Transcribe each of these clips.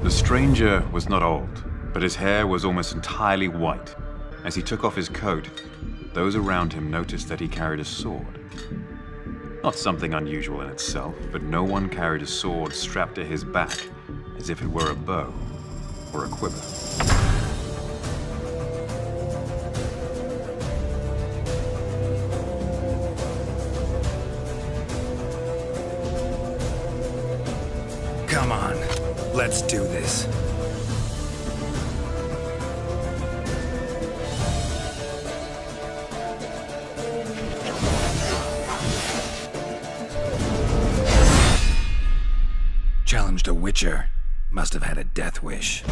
The stranger was not old, but his hair was almost entirely white. As he took off his coat, those around him noticed that he carried a sword. Not something unusual in itself, but no one carried a sword strapped to his back as if it were a bow or a quiver. Come on, let's do this. Challenged a Witcher. Must have had a death wish.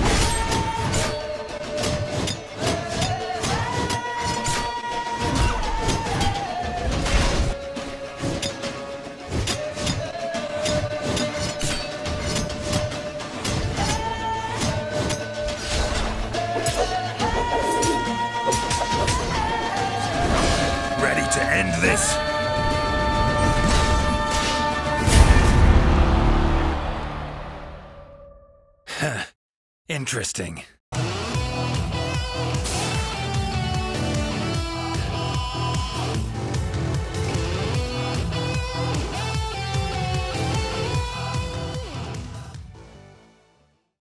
End this? Interesting.